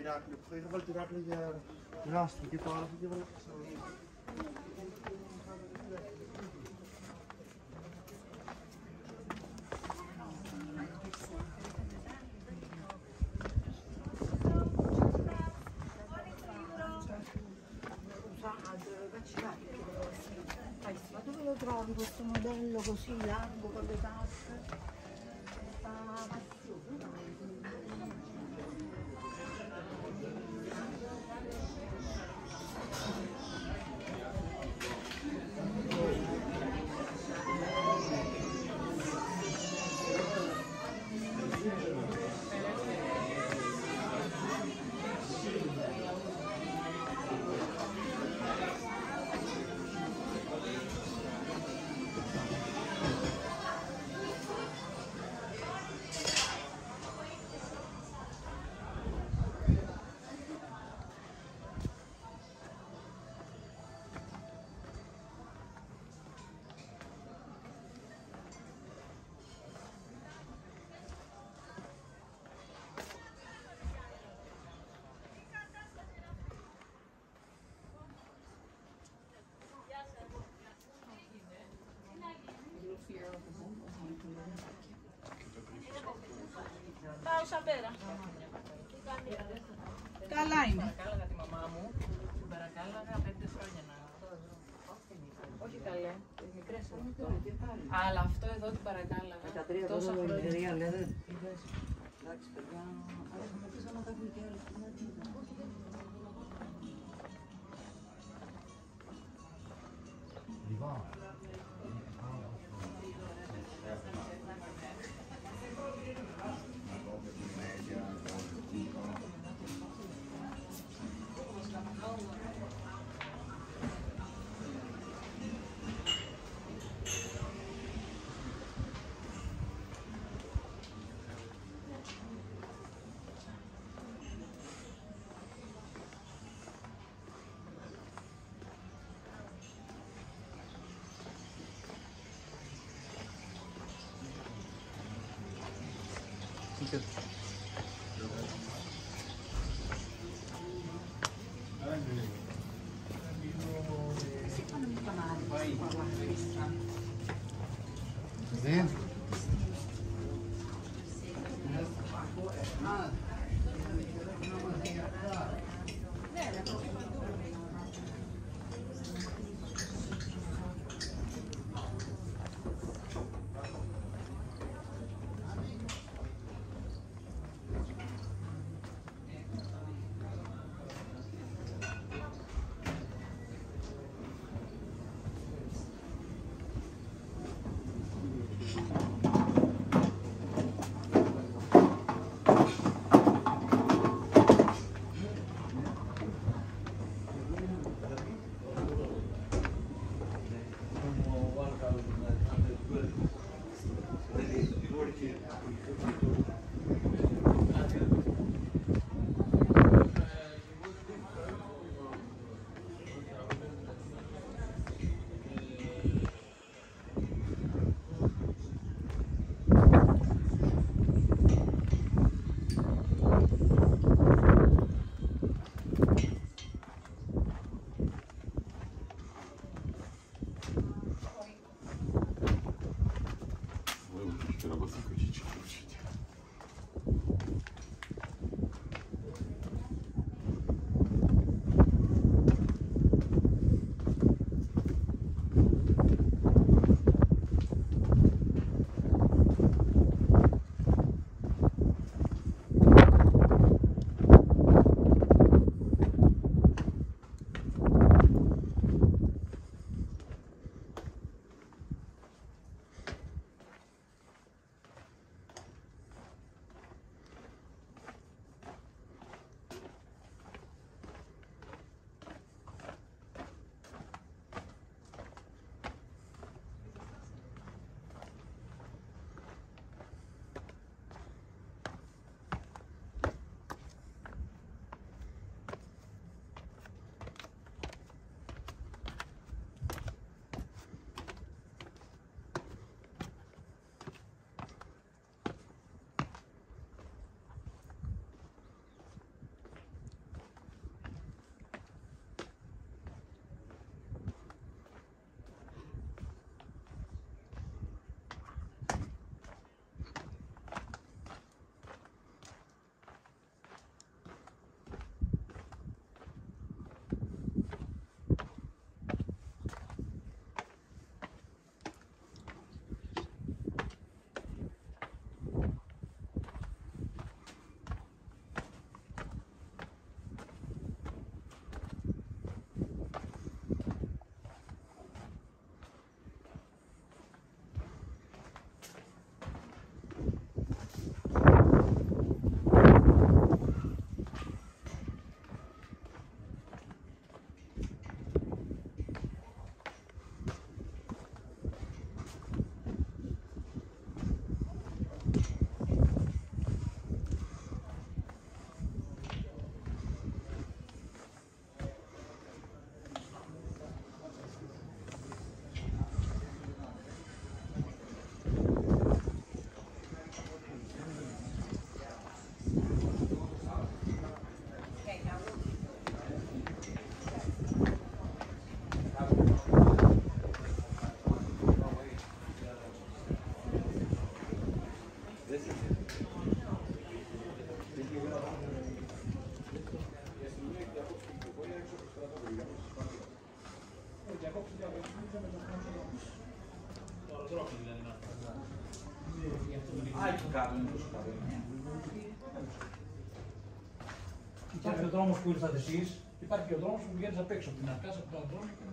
Το Ηράκλειο, που θα είχα βάλει το Ηράκλειο για δράστη και το άλλο που είχε βάλει Ma dove lo trovi questo modello così largo con le tasse? Sta Ciao Καλά είναι. Παρακάλαγα τη μαμά μου, την παρακάλαγα πέντε χρόνια να. Όχι καλέ, τις μικρές αυτό. Αλλά αυτό εδώ την παρακάλαγα. Τα τρία τόσα τώρα χρόνια. τρία λέτε. Είδες. Εντάξει, παιδιά, αλλά θα με πεις άμα τα έχουν και άλλα. sentido. Tá vendo? ανθρώπινη δηλαδή να ναι, Υπάρχει ο δρόμος που ήρθατε εσείς, υπάρχει ο δρόμος που βγαίνεις απ' έξω από την Αρκάσα, από τον δρόμο και.